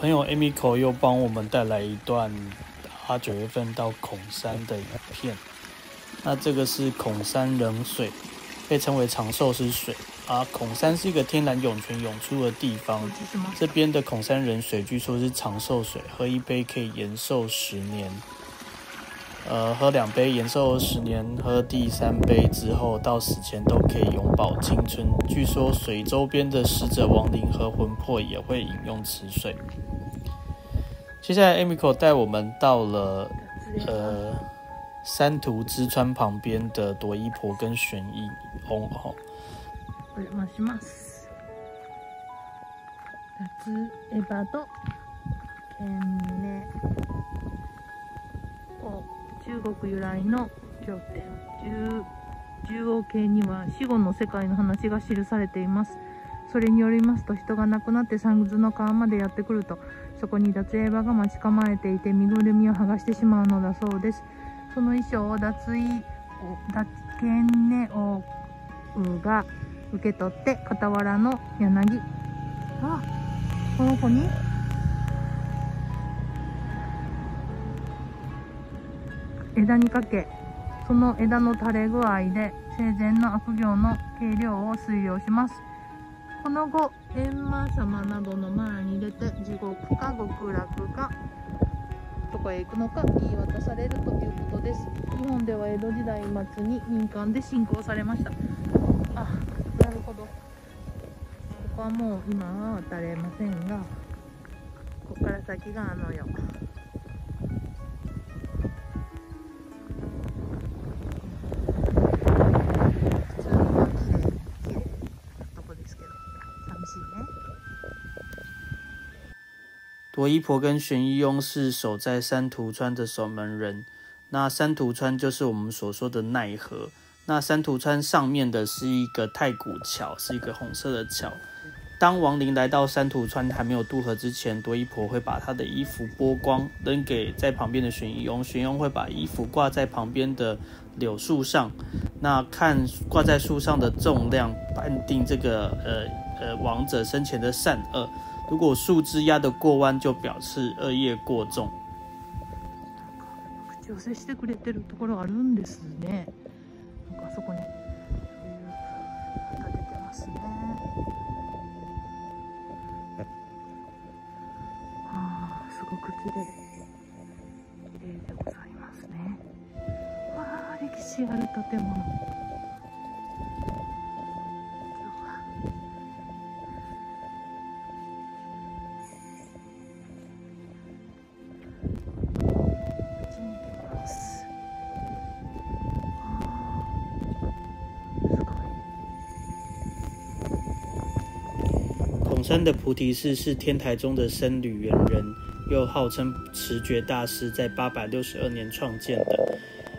朋友 Amico 又帮我们带来一段他九月份到孔山的影片。那这个是孔山冷水，被称为长寿之水啊。孔山是一个天然涌泉涌出的地方，这边的孔山冷水据说是长寿水，喝一杯可以延寿十年。呃，喝两杯延寿十年，喝第三杯之后到死前都可以永葆青春。据说水周边的死者亡灵和魂魄也会饮用此水。接下来，Amico 带我们到了呃三途之川旁边的朵伊婆跟玄义翁哦。お邪魔します。夏エバと中国由来の経典十王経には死後の世界の話が記されています それによりますと人が亡くなって三途の川までやってくるとそこに脱衣場が待ち構えていて身ぐるみを剥がしてしまうのだそうです。その衣装を脱衣脱剣ネオウが受け取って傍らの柳。あこの子に。枝にかけその枝の垂れ具合で生前の悪行の計量を推量します。この後閻魔様などの前に出て地獄か極楽かどこへ行くのか言い渡されるということです。日本では江戸時代末に民間で信仰されました。あなるほど。ここはもう今は渡れませんがここから先があの世。罗伊婆跟玄一翁是守在三途川的守门人。那三途川就是我们所说的奈何。那三途川上面的是一个太古桥，是一个红色的桥。当亡灵来到三途川还没有渡河之前，多伊婆会把她的衣服剥光，扔给在旁边的玄一翁。玄一翁会把衣服挂在旁边的柳树上，那看挂在树上的重量，判定这个呃呃亡者生前的善恶。如果树枝压得过弯，就表示恶业过重。口寄せしてくれてるところあるんですね。なんかあそこに立ててますね。ああ、すごく綺麗。綺麗でございますね。わあ、歴史ある建物。孔山的菩提寺是天台中的僧侣元人，又号称持觉大师，在八百六十二年创建的。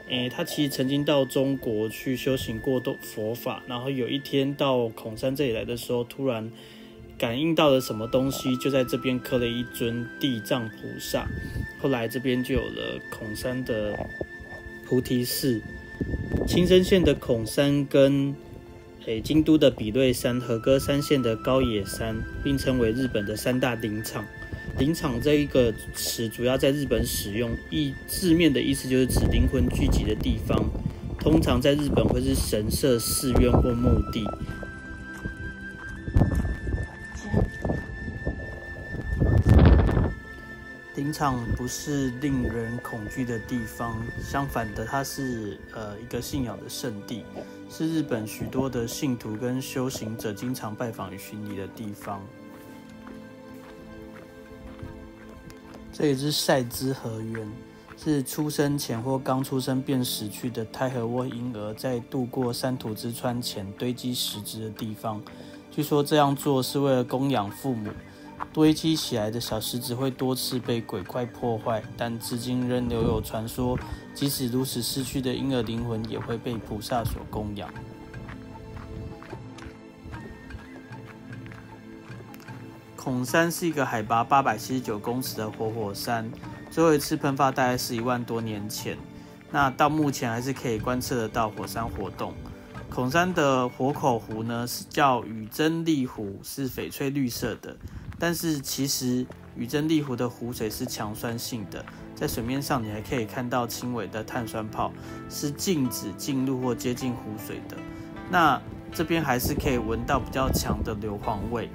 诶，他其实曾经到中国去修行过佛法，然后有一天到孔山这里来的时候，突然感应到了什么东西，就在这边刻了一尊地藏菩萨。后来这边就有了孔山的菩提寺。青森县的孔山跟诶，京都的比瑞山和歌山县的高野山并称为日本的三大林场。林场这一个词主要在日本使用，意字面的意思就是指灵魂聚集的地方，通常在日本会是神社、寺院或墓地。林场不是令人恐惧的地方，相反的，它是呃一个信仰的圣地，是日本许多的信徒跟修行者经常拜访与巡礼的地方。这里是赛之河原，是出生前或刚出生便死去的胎和窝婴儿在渡过三途之川前堆积石子的地方。据说这样做是为了供养父母。堆积起来的小石子会多次被鬼怪破坏，但至今仍留有传说。即使如此，逝去的婴儿灵魂也会被菩萨所供养。孔山是一个海拔八百七十九公尺的活火山，最后一次喷发大概是一万多年前。那到目前还是可以观测得到火山活动。孔山的火口湖呢，是叫雨真丽湖，是翡翠绿色的。但是其实雨珍丽湖的湖水是强酸性的，在水面上你还可以看到轻微的碳酸泡，是禁止进入或接近湖水的。那这边还是可以闻到比较强的硫磺味。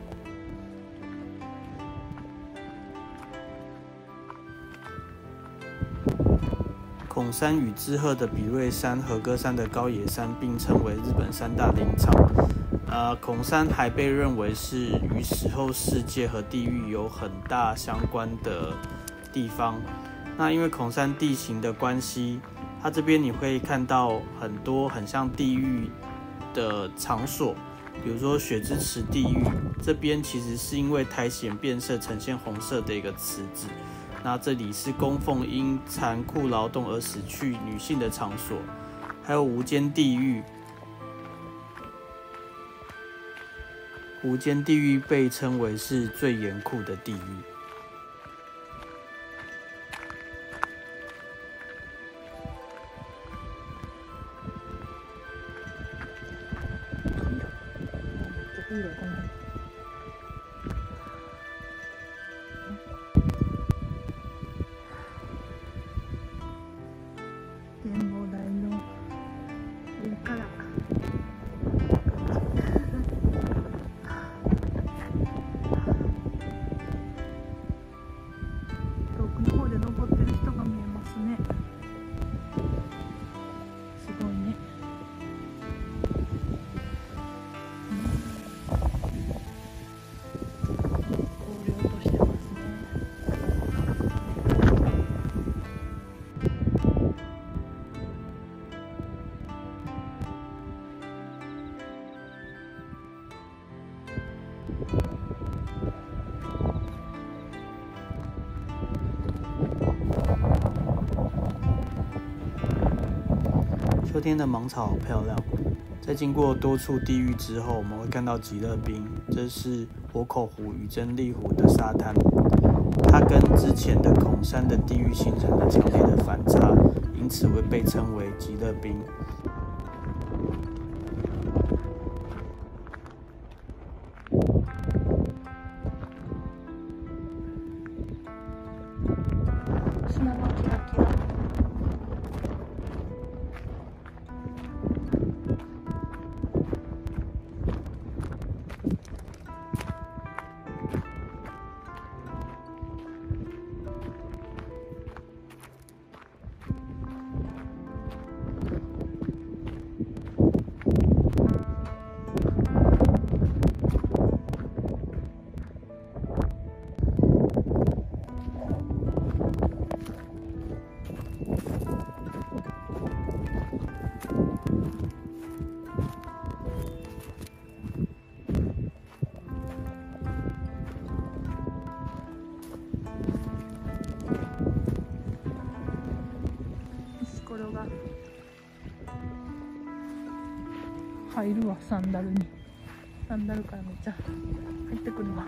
孔山与志贺的比瑞山、和歌山的高野山并称为日本三大林场。呃，孔山还被认为是与死后世界和地狱有很大相关的地方。那因为孔山地形的关系，它这边你会看到很多很像地狱的场所，比如说雪之池地狱，这边其实是因为苔藓变色呈现红色的一个池子。那这里是供奉因残酷劳动而死去女性的场所，还有无间地狱。无间地狱被称为是最严酷的地狱。秋天的芒草好漂亮。在经过多处地域之后，我们会看到极乐冰，这是火口湖与真丽湖的沙滩。它跟之前的孔山的地域形成了强烈的反差，因此会被称为极乐冰。サンダルに。サンダルからめっちゃ入ってくるわ。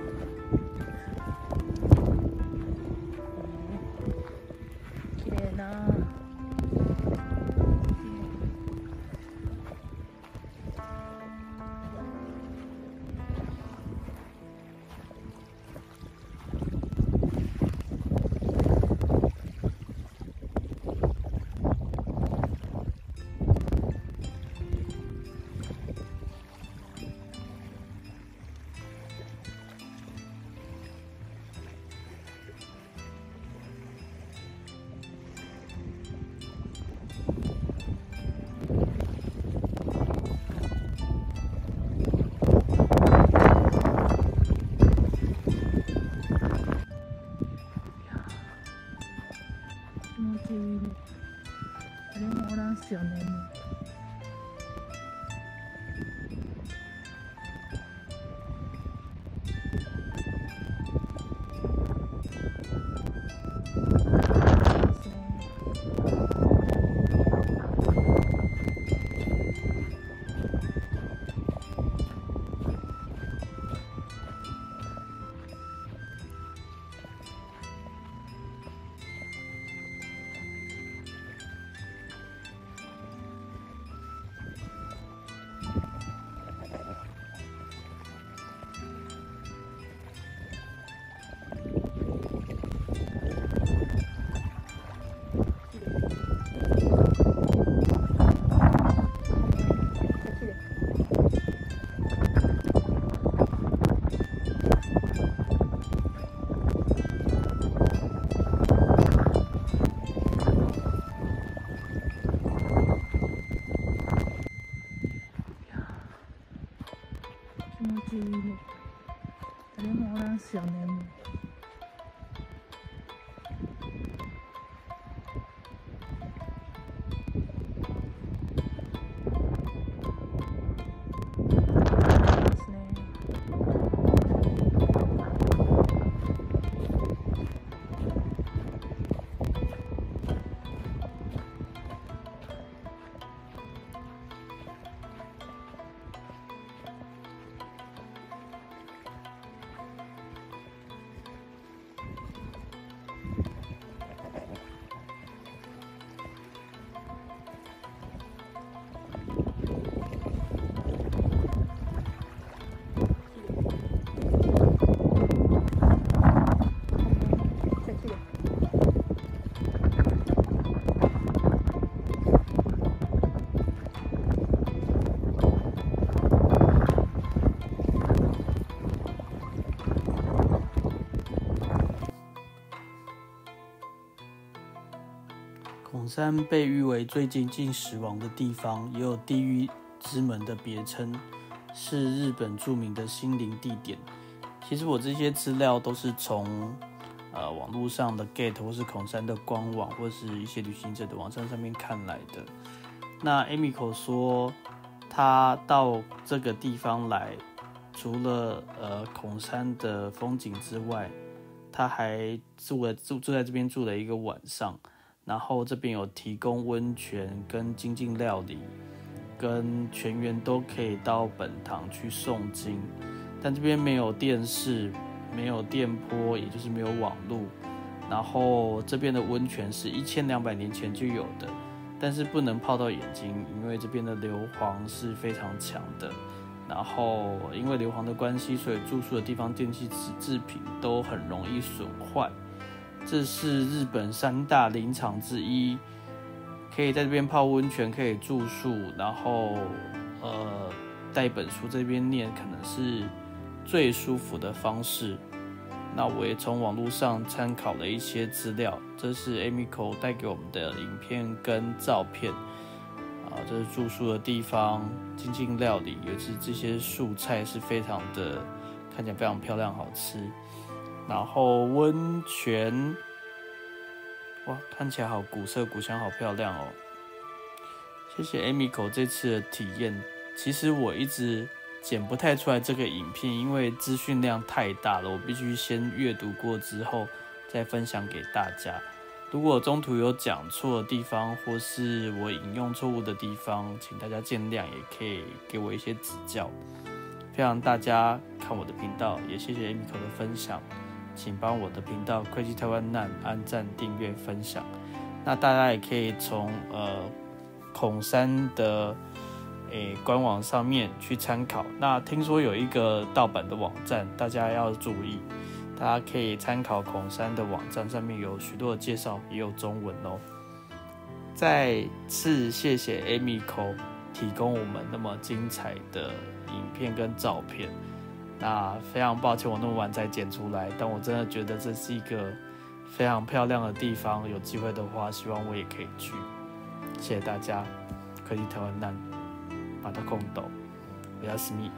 山被誉为最接近死亡的地方，也有“地狱之门”的别称，是日本著名的心灵地点。其实我这些资料都是从呃网络上的 Gate 或是孔山的官网，或是一些旅行者的网站上面看来的。那 Amiko 说，他到这个地方来，除了呃孔山的风景之外，他还住了住住在这边住了一个晚上。然后这边有提供温泉跟精进料理，跟全员都可以到本堂去诵经，但这边没有电视，没有电波，也就是没有网络。然后这边的温泉是一千两百年前就有的，但是不能泡到眼睛，因为这边的硫磺是非常强的。然后因为硫磺的关系，所以住宿的地方电器制制品都很容易损坏。这是日本三大林场之一，可以在这边泡温泉，可以住宿，然后呃带本书这边念，可能是最舒服的方式。那我也从网络上参考了一些资料，这是 Amiko 带给我们的影片跟照片。啊，这是住宿的地方，精进料理，尤其是这些素菜是非常的看起来非常漂亮，好吃。然后温泉，哇，看起来好古色古香，好漂亮哦！谢谢 Amiko 这次的体验。其实我一直剪不太出来这个影片，因为资讯量太大了，我必须先阅读过之后再分享给大家。如果中途有讲错的地方，或是我引用错误的地方，请大家见谅，也可以给我一些指教。非常大家看我的频道，也谢谢 Amiko 的分享。请帮我的频道《科技台湾难》按赞、订阅、分享。那大家也可以从呃孔山的诶官网上面去参考。那听说有一个盗版的网站，大家要注意。大家可以参考孔山的网站，上面有许多的介绍，也有中文哦。再次谢谢 Amy Co 提供我们那么精彩的影片跟照片。那非常抱歉，我那么晚才剪出来，但我真的觉得这是一个非常漂亮的地方。有机会的话，希望我也可以去。谢谢大家，科技台湾难，把它空斗，我要思密。